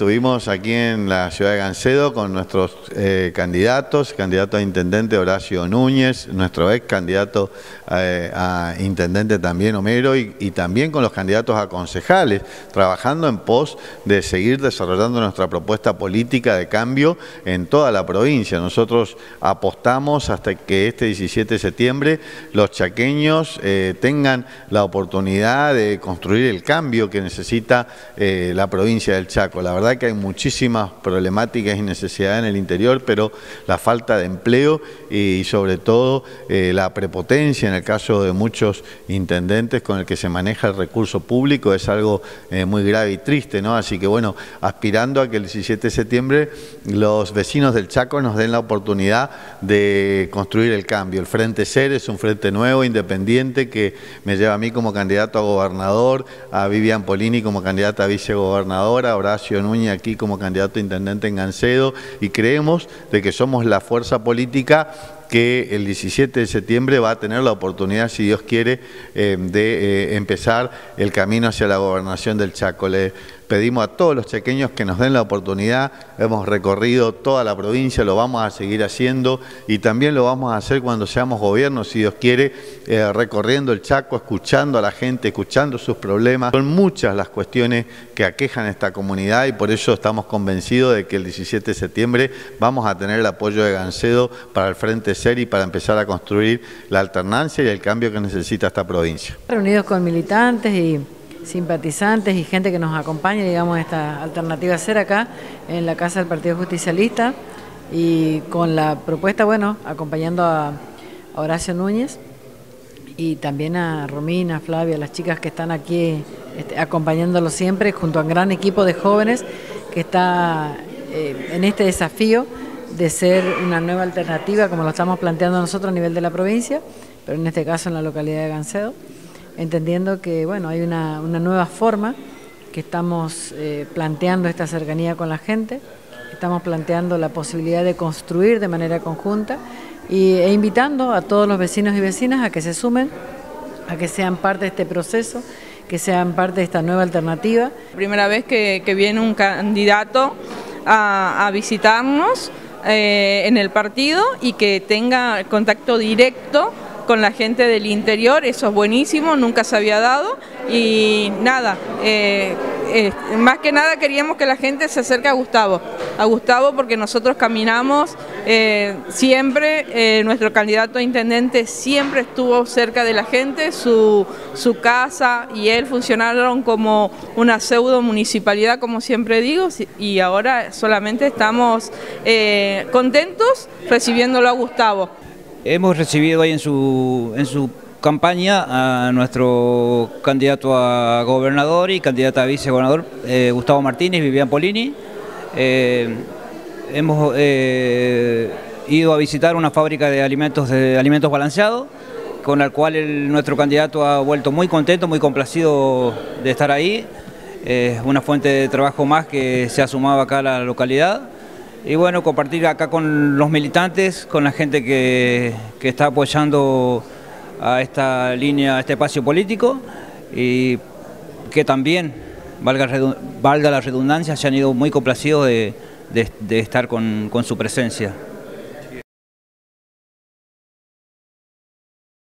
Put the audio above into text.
estuvimos aquí en la ciudad de Gancedo con nuestros eh, candidatos, candidato a intendente Horacio Núñez, nuestro ex candidato eh, a intendente también Homero y, también con los candidatos a concejales, trabajando en pos de seguir desarrollando nuestra propuesta política de cambio en toda la provincia. Nosotros apostamos hasta que este 17 de septiembre los chaqueños eh, tengan la oportunidad de construir el cambio que necesita la provincia del Chaco. La verdad que hay muchísimas problemáticas y necesidades en el interior, pero la falta de empleo y sobre todo eh, la prepotencia en el caso de muchos intendentes con el que se maneja el recurso público es algo eh, muy grave y triste, ¿no? Así que bueno, aspirando a que el 17 de septiembre los vecinos del Chaco nos den la oportunidad de construir el cambio. El Frente SER es un frente nuevo, independiente, que me lleva a mí como candidato a gobernador, a Vivian Polini como candidata a vicegobernadora, a Horacio Núñez aquí como candidato a intendente en Gancedo y creemos de que somos la fuerza política que el 17 de septiembre va a tener la oportunidad, si Dios quiere, eh, de eh, empezar el camino hacia la gobernación del Chaco. Le pedimos a todos los chequeños que nos den la oportunidad, hemos recorrido toda la provincia, lo vamos a seguir haciendo y también lo vamos a hacer cuando seamos gobierno, si Dios quiere, eh, recorriendo el Chaco, escuchando a la gente, escuchando sus problemas. Son muchas las cuestiones que aquejan a esta comunidad y por eso estamos convencidos de que el 17 de septiembre vamos a tener el apoyo de Gancedo para el Frente SER y para empezar a construir la alternancia y el cambio que necesita esta provincia. Reunidos con militantes y simpatizantes y gente que nos acompaña, digamos, esta alternativa ser acá en la Casa del Partido Justicialista y con la propuesta, bueno, acompañando a, Horacio Núñez y también a Romina, Flavia, las chicas que están aquí este, acompañándolo siempre junto a un gran equipo de jóvenes que está eh, en este desafío de ser una nueva alternativa como lo estamos planteando nosotros a nivel de la provincia, pero en este caso en la localidad de Gancedo entendiendo que bueno, hay una, nueva forma que estamos eh, planteando esta cercanía con la gente, estamos planteando la posibilidad de construir de manera conjunta y, e invitando a todos los vecinos y vecinas a que se sumen, a que sean parte de este proceso, que sean parte de esta nueva alternativa. Primera vez que, viene un candidato a, visitarnos eh, en el partido y que tenga contacto directo con la gente del interior, eso es buenísimo, nunca se había dado. Y nada, eh, eh, más que nada queríamos que la gente se acerque a Gustavo, a Gustavo porque nosotros caminamos eh, siempre, nuestro candidato a intendente siempre estuvo cerca de la gente, su, su casa y él funcionaron como una pseudo municipalidad, como siempre digo, y ahora solamente estamos contentos recibiéndolo a Gustavo. Hemos recibido ahí en su, en su campaña a nuestro candidato a gobernador y candidata a vicegobernador, eh, Gustavo Martínez, Vivian Polini. Eh, hemos eh, ido a visitar una fábrica de alimentos, de alimentos balanceados, con la cual nuestro candidato ha vuelto muy contento, muy complacido de estar ahí. Es una fuente de trabajo más que se ha sumado acá a la localidad y bueno, compartir acá con los militantes, con la gente que, está apoyando a esta línea, a este espacio político y que también, valga, valga la redundancia, se han ido muy complacidos de, estar con su presencia.